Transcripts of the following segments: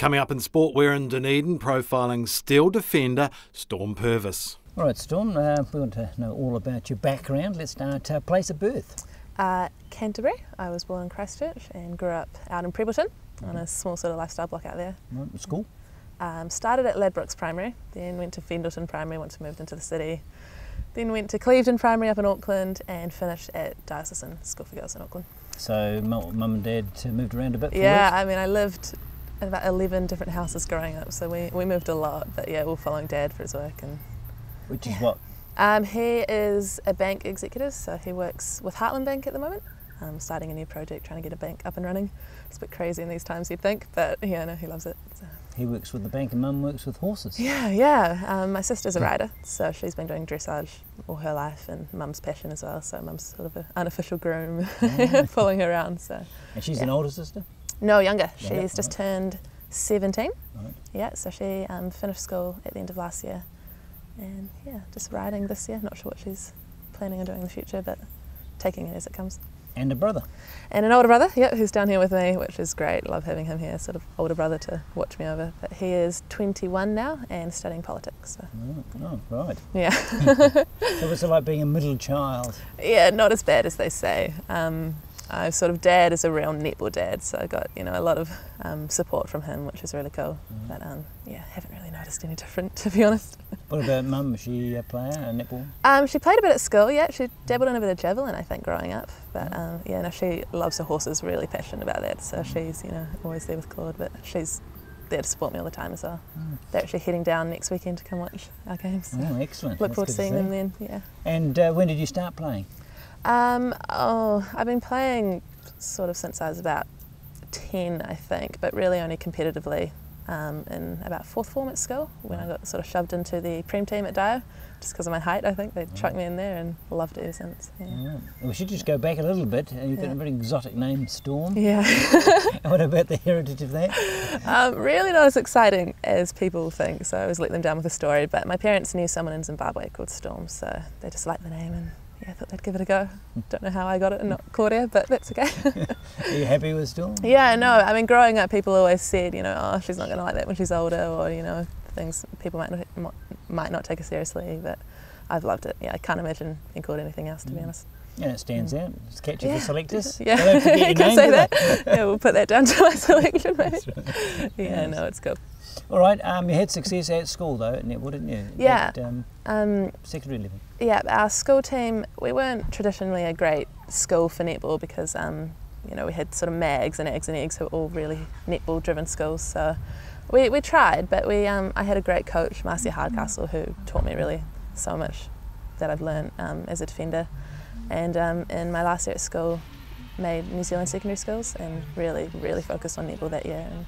Coming up in sport, we're in Dunedin profiling steel defender Storm Purvis. All right, Storm, uh, we want to know all about your background. Let's start uh, place of birth. Uh, Canterbury. I was born in Christchurch and grew up out in Prebbleton on a small sort of lifestyle block out there. Right, school? Um, started at Ladbrooks Primary, then went to Fendalton Primary once we moved into the city. Then went to Clevedon Primary up in Auckland and finished at Diocesan School for Girls in Auckland. So mum and dad moved around a bit Yeah, work? I mean I lived in about 11 different houses growing up, so we, we moved a lot, but yeah, we are following dad for his work. and Which is what? Um, he is a bank executive, so he works with Heartland Bank at the moment, um, starting a new project, trying to get a bank up and running. It's a bit crazy in these times, you'd think, but yeah, no, he loves it. So. He works with the bank and mum works with horses. Yeah, yeah. Um, my sister's a rider, so she's been doing dressage all her life, and mum's passion as well. So mum's sort of an unofficial groom, oh. following her around. So. And she's yeah. an older sister. No, younger. she's just right. turned 17. Right. Yeah, so she um, finished school at the end of last year, and yeah, just riding this year. Not sure what she's planning on doing in the future, but taking it as it comes. And a brother. And an older brother, yeah, who's down here with me, which is great. Love having him here, sort of older brother to watch me over. But he is 21 now and studying politics. So. Oh, oh, right. Yeah. so what's it like being a middle child? Yeah, not as bad as they say. Um, I sort of dad is a real netball dad, so I got you know a lot of um, support from him, which is really cool. Mm. But um, yeah, haven't really noticed any different to be honest. What about mum? Was she a player, a netball? Um, she played a bit at school. Yeah, she dabbled in a bit of javelin, I think, growing up. But um, yeah, no, she loves her horses, really passionate about that. So she's you know always there with Claude, but she's there to support me all the time as well. Mm. They're actually heading down next weekend to come watch our games. So oh, excellent! Look That's forward to seeing them then. Yeah. And uh, when did you start playing? Um, oh, I've been playing sort of since I was about 10, I think, but really only competitively um, in about fourth form at school when I got sort of shoved into the Prem team at Dio just because of my height, I think. They yeah. chucked me in there and loved it ever since. Yeah. Yeah. We should just go back a little bit. You've got a very exotic name, Storm. Yeah. what about the heritage of that? Um, really not as exciting as people think, so I always let them down with a story. But my parents knew someone in Zimbabwe called Storm, so they just liked the name and yeah, I thought they'd give it a go. Don't know how I got it and not Claudia, but that's okay. Are you happy with Storm? Yeah, no. I mean, growing up, people always said, you know, oh, she's not going to like that when she's older, or you know, things people might not might not take her seriously. But I've loved it. Yeah, I can't imagine being called anything else, to mm. be honest. Yeah, it stands mm. out. It's catchy yeah. for selectors. Yeah, don't forget your name, say that. yeah, we'll put that down to my selection, maybe. Right. Yeah, no, it's good. All right. Um, you had success at school though at netball, didn't you? Yeah. At, um, um, secondary level. Yeah, our school team. We weren't traditionally a great school for netball because um, you know we had sort of mags and eggs and eggs who were all really netball driven schools. So we, we tried, but we um, I had a great coach, Marcia Hardcastle, who taught me really so much that I've learned um, as a defender. And um, in my last year at school, made New Zealand secondary schools and really really focused on netball that year. And,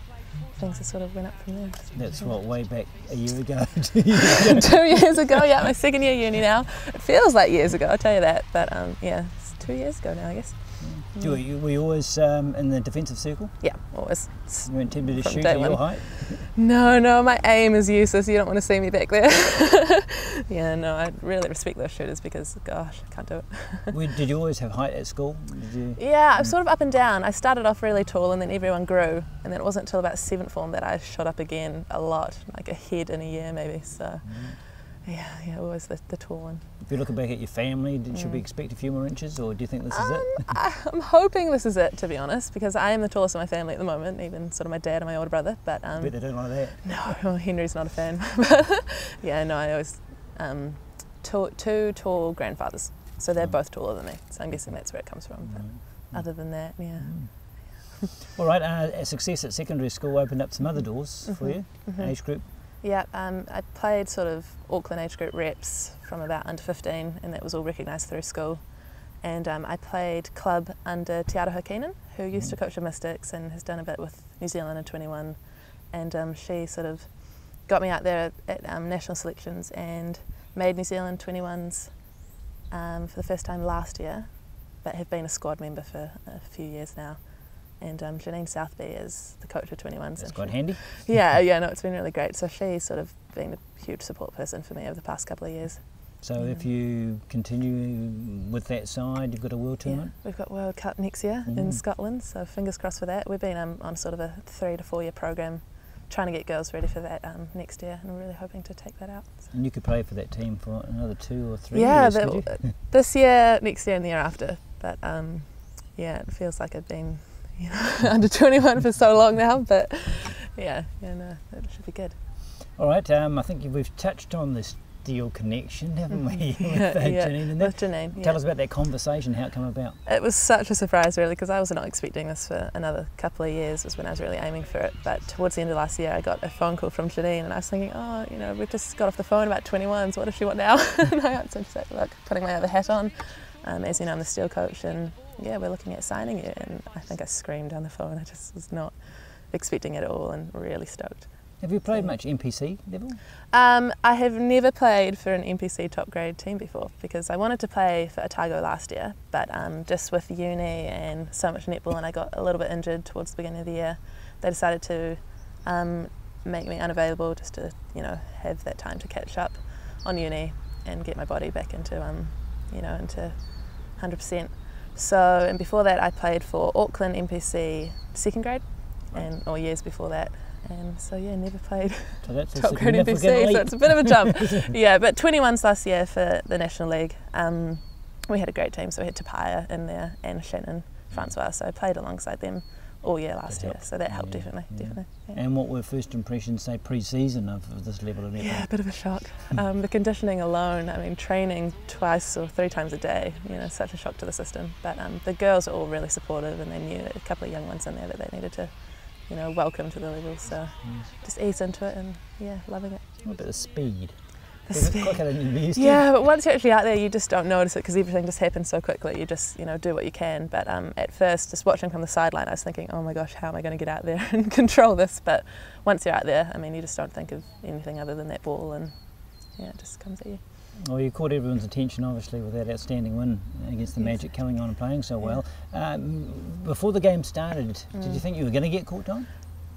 things have sort of went up from there. That's what, way back a year ago? two years ago? two years ago, yeah, my second year uni now. It feels like years ago, I'll tell you that, but um, yeah, it's two years ago now, I guess. Mm. Were, you, were you always um, in the defensive circle? Yeah, always. You weren't tempted to shoot at your height? No, no, my aim is useless. You don't want to see me back there. yeah, no, I really respect those shooters because, gosh, I can't do it. Did you always have height at school? Yeah, I'm sort of up and down. I started off really tall and then everyone grew. And then it wasn't until about seventh form that I shot up again a lot, like a head in a year maybe. So. Mm. Yeah, yeah, always the, the tall one. If you're looking back at your family, did, mm. should we mm. expect a few more inches, or do you think this is it? Um, I, am hoping this is it, to be honest, because I am the tallest in my family at the moment, even sort of my dad and my older brother. But um, bet they don't like that. No, well, Henry's not a fan. yeah, no, I always um, two, two tall grandfathers, so they're mm. both taller than me. So I'm guessing that's where it comes from. But mm. other than that, yeah. Mm. All right, uh, success at secondary school opened up some other doors mm-hmm. for you, mm-hmm. age group. Yeah, um, I played sort of Auckland age group reps from about under 15, and that was all recognised through school. And um, I played club under Te Aroha Keenan, who used to mm. coach the Mystics and has done a bit with New Zealand in 21. And um, she sort of got me out there at, at um, national selections and made New Zealand 21s um, for the first time last year, but have been a squad member for a few years now and um, Janine Southby is the coach of 21s. That's quite handy. Yeah, yeah, no, it's been really great. So she's sort of been a huge support person for me over the past couple of years. So if you continue with that side, you've got a World Tournament? Yeah, we've got World Cup next year mm. in Scotland, so fingers crossed for that. We've been um, on sort of a three to four year program trying to get girls ready for that um, next year, and we're really hoping to take that out. So. And you could play for that team for another two or three Yeah, years, could you? this year, next year, and the year after. But um, yeah, it feels like I've been you know, under 21 for so long now. But yeah, yeah, no, that should be good. All right, um, I think we've touched on this Steel connection, haven't we? with Yeah, uh, yeah, Janine. With Janine, yeah. Tell us about that conversation, how it came about. It was such a surprise, really, because I was not expecting this for another couple of years. Was when I was really aiming for it. But towards the end of last year, I got a phone call from Janine, and I was thinking, oh, you know, we've just got off the phone about 21s. What does she want now? and I answered, said, look, putting my other hat on. Um, as you know, I'm the steel coach, and yeah, we're looking at signing you. And I think I screamed on the phone. I just was not expecting it at all, and really stoked. Have you played Yeah. much NPC level? Um, I have never played for an NPC top grade team before because I wanted to play for Otago last year, but um, just with uni and so much netball, and I got a little bit injured towards the beginning of the year, they decided to um, make me unavailable just to you know have that time to catch up on uni and get my body back into um, you know into 100%. So and before that, I played for Auckland NPC second grade, and or years before that. And so yeah, never played So that's top grade leap. so it's a bit of a jump. yeah, but 21s last year for the National League. Um, we had a great team, so we had Tapaya in there and Shannon Francois, so I played alongside them all year last That year, helped. so that helped Yeah, definitely, yeah. definitely. Yeah. And what were first impressions, say, pre-season of, this level of netball? Yeah, a bit of a shock. Um, the conditioning alone, I mean, training twice or three times a day, you know, such a shock to the system. But um, the girls are all really supportive and they knew a couple of young ones in there that they needed to, you know, welcome to the level. So just ease into it and, yeah, loving it. What about the speed? Speed. quicker than you used to? Yeah, but once you're actually out there, you just don't notice it because everything just happens so quickly. You just, you know, do what you can. But um, at first, just watching from the sideline, I was thinking, oh my gosh, how am I going to get out there and control this? But once you're out there, I mean, you just don't think of anything other than that ball, and yeah, it just comes at you. Well, you caught everyone's attention, obviously, with that outstanding win against the Yes. Magic, coming on and playing so well. Um, before the game started, did you Mm. think you were going to get caught on?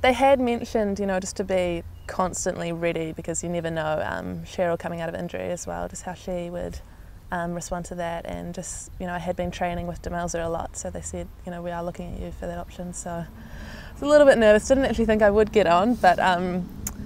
They had mentioned, you know, just to be constantly ready because you never know. Um, Cheryl coming out of injury as well, just how she would um, respond to that, and just you know, I had been training with Demelza a lot, so they said, you know, we are looking at you for that option. So I was a little bit nervous. Didn't actually think I would get on, but um,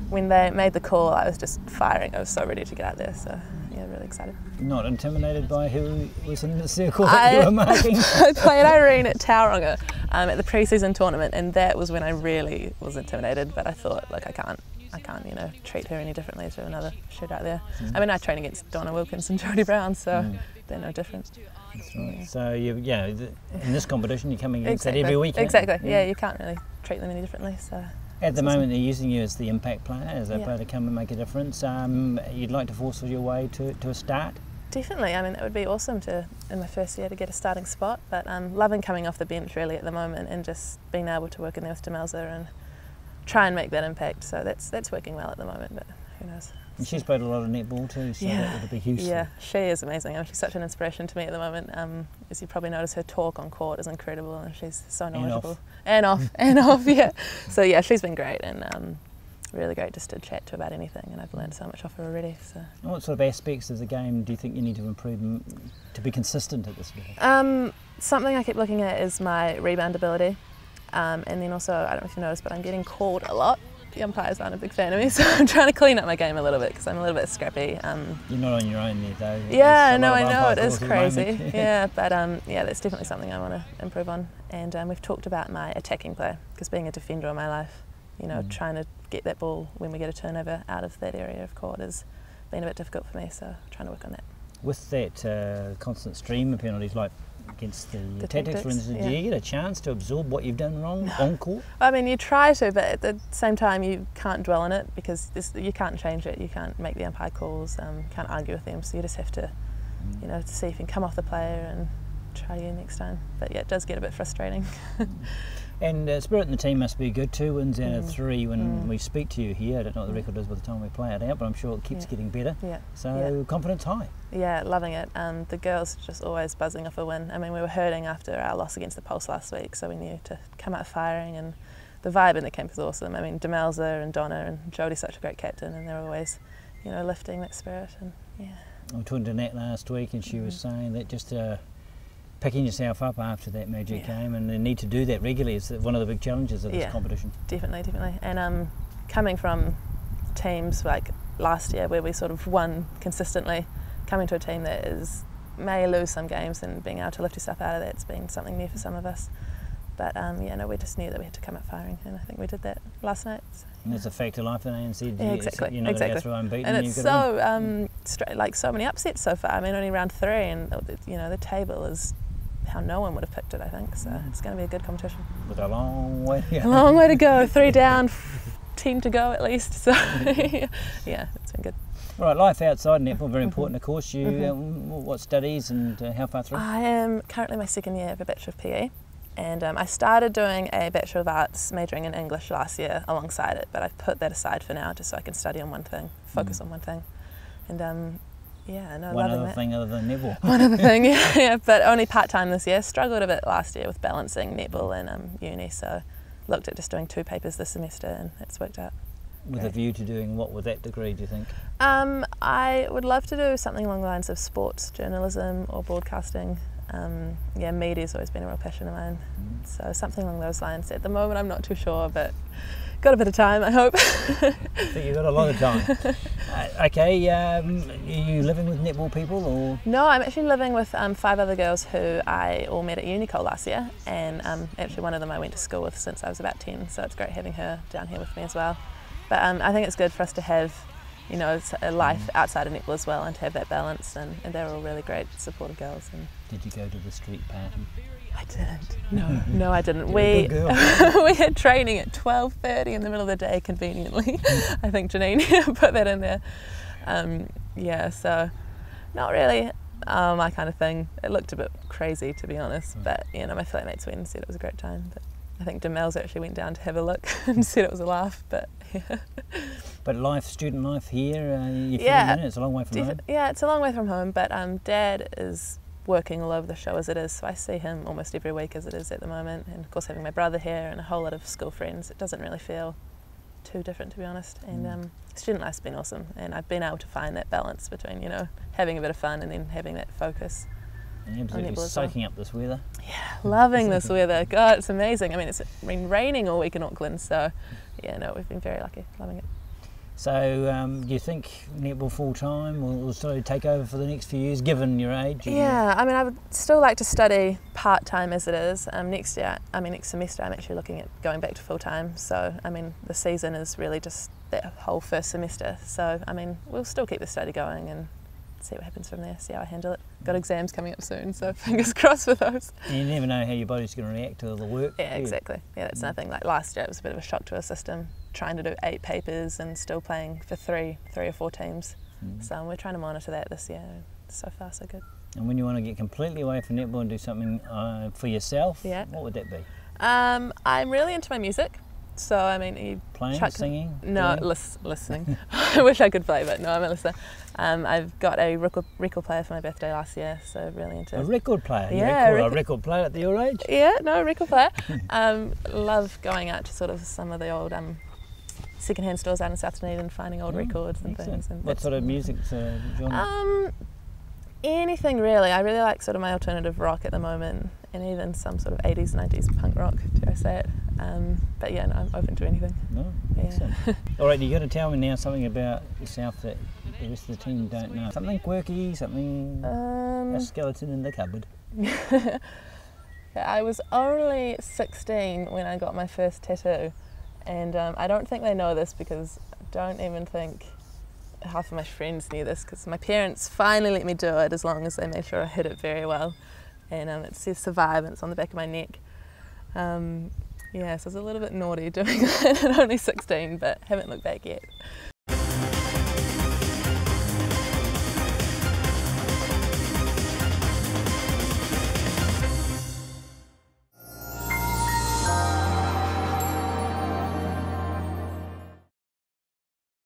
when they made the call, I was just firing. I was so ready to get out there. So yeah, really excited. Not intimidated by who was in the circle that you I- were marking? I played Irene at Tauranga um, at the pre-season tournament, and that was when I really was intimidated. But I thought, look, I can't, I can't, you know, treat her any differently to another shoot out there. I mean, I train against Donna Wilkins and Jodie Brown, so Mm. they're no different. That's right. So, you, yeah, in this competition, you're coming against that every week. Exactly. Yeah. you can't really treat them any differently. So At the moment, they're using you as the impact player, as a Yeah. player to come and make a difference. Um, you'd like to force your way to, to a start? Definitely, I mean, it would be awesome to in my first year to get a starting spot. But um, loving coming off the bench really at the moment and just being able to work in there with Demelza and try and make that impact. So that's that's working well at the moment. But who knows? And she's played a lot of netball too, so Yeah. that would be useful. Yeah, she is amazing. I mean, she's such an inspiration to me at the moment. Um, as you probably notice, her talk on court is incredible, and she's so And knowledgeable. off. And off, and off, yeah. So yeah, she's been great, and um, really great just to chat to about anything. And I've learned so much off her already. So what sort of aspects of the game do you think you need to improve to be consistent at this level? um, something I keep looking at is my rebound ability, um, and then also I don't know if you noticed, but I'm getting called a lot. The umpires aren't a big fan of me, so I'm trying to clean up my game a little bit because I'm a little bit scrappy. Um, You're not on your own there, though. Yeah, no, I know it is calls at the crazy. yeah, but um, yeah, that's definitely something I want to improve on. And um, we've talked about my attacking play because being a defender all my life, you know, Mm. trying to get that ball when we get a turnover out of that area of court has been a bit difficult for me. So trying to work on that. With that uh, constant stream of penalties, like against the, The Tactix, for instance, yeah. do you get a chance to absorb what you've done wrong on court? I mean, you try to, but at the same time, you can't dwell on it because this, you can't change it. You can't make the umpire calls. Um, can't argue with them. So you just have to, you know, to see if you can come off the player and try again next time. But yeah, it does get a bit frustrating. And uh, spirit in the team must be good. Two wins out of Mm. three when Mm. we speak to you here. I don't know what the record is by the time we play it out, but I'm sure it keeps Yeah. getting better. yeah. So confidence high. Yeah, loving it. Um, the girls are just always buzzing off a win. I mean, we were hurting after our loss against the Pulse last week, so we knew to come out firing, and the vibe in the camp is awesome. I mean, Demelza and Donna and Jodie's such a great captain, and they're always, you know, lifting that spirit. And yeah, I was talking to Nat last week, and she was Mm-hmm. saying that just uh, picking yourself up after that magic Yeah. game, and the need to do that regularly is one of the big challenges of this competition. definitely, definitely. And um, coming from teams like last year where we sort of won consistently, coming to a team that is may lose some games and being able to lift yourself out of that's been something new for some of us. But um, yeah, no, we just knew that we had to come up firing, and I think we did that last night. So. And it's a fact of life in ANZ. Yeah, exactly. Not exactly. through unbeaten. And it's got to win. so um, stra- like so many upsets so far. I mean, only round three, and uh, you know the table is how no one would have picked it. I think so. It's going to be a good competition. with a long way to A go. long way to go. Three down, ten to go at least. So yeah, it's been good. Right, life outside netball very Mm-hmm. important. Of course, you um, what studies and uh, how far through? I am currently my second year of a Bachelor of PE, and um, I started doing a Bachelor of Arts majoring in English last year alongside it, but I've put that aside for now just so I can study on one thing, focus on one thing. And um, yeah, no. One other that. thing other than netball. One other thing, yeah, yeah, but only part time this year. Struggled a bit last year with balancing netball and um, uni, so looked at just doing two papers this semester, and it's worked out. With a view to doing what with that degree? Do you think? Um, I would love to do something along the lines of sports journalism or broadcasting. Um, yeah, media's always been a real passion of mine, Mm. so something along those lines. At the moment, I'm not too sure, but got a bit of time, I hope. I think you've got a lot of time. uh, okay, um, are you living with netball people or? No, I'm actually living with um, five other girls who I all met at Unicol last year, and um, actually one of them I went to school with since I was about 10, so it's great having her down here with me as well. But um, I think it's good for us to have, you know, a life outside of netball as well and to have that balance, and, and they're all really great, supportive girls. And Did you go to the street party? I didn't. No, no, I didn't. We we had training at 12:30 in the middle of the day, conveniently. I think Janine put that in there. Um, yeah, so not really uh, my kind of thing. It looked a bit crazy, to be honest. Mm. But you know, my flatmates went and said it was a great time. But I think Demels actually went down to have a look and said it was a laugh. But yeah, But life, student life here, uh, Yeah, in? It's a long way from home. yeah, it's a long way from home. But um, Dad is working all over the show as it is, so I see him almost every week as it is at the moment. And of course, having my brother here and a whole lot of school friends, it doesn't really feel too different, to be honest. And Mm. um, student life's been awesome, and I've been able to find that balance between you know having a bit of fun and then having that focus. And absolutely as well. soaking up this weather. Yeah, loving this weather, God, it's amazing. I mean, it's been raining all week in Auckland, so yeah, no, we've been very lucky, loving it. So, um, do you think netball full time will, will sort of take over for the next few years, given your age? Yeah, I mean, I would still like to study part time as it is. Um, next year, I mean, next semester, I'm actually looking at going back to full time. So, I mean, the season is really just that whole first semester. So, I mean, we'll still keep the study going and see what happens from there, see how I handle it. Got exams coming up soon, so fingers crossed for those. And you never know how your body's going to react to all the work. Yeah, exactly. Yeah, that's nothing. Like last year, it was a bit of a shock to our system, trying to do eight papers and still playing for three, three or four teams. Mm. So we're trying to monitor that this year. So far, so good. And when you want to get completely away from netball and do something uh, for yourself, Yeah. what would that be? Um, I'm really into my music. So I mean, you Playing, Chuck- singing? No, lis- listening. I wish I could play, but no, I'm a listener. Um, I've got a record, record player for my birthday last year, so really into. A record player. Yeah, call a record- record player at your age? yeah, no, record player. um, love going out to sort of some of the old um, secondhand stores out in South Dunedin finding old Mm, records and excellent. things. And What sort of music uh, genre? Um, anything really. I really like sort of my alternative rock at the moment, and even some sort of 80s, 90s punk rock. Dare I say it? Um, but yeah, no, I'm open to anything. no? yeah. All right, you got to tell me now something about yourself that the rest of the team don't know. Something quirky, something. Um, a skeleton in the cupboard. I was only 16 when I got my first tattoo, and um, I don't think they know this because I don't even think half of my friends knew this because my parents finally let me do it as long as they made sure I hit it very well. And um, it says survive and it's on the back of my neck. Um, yeah, so it's a little bit naughty doing that at only 16, but haven't looked back yet.